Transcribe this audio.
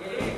Yeah.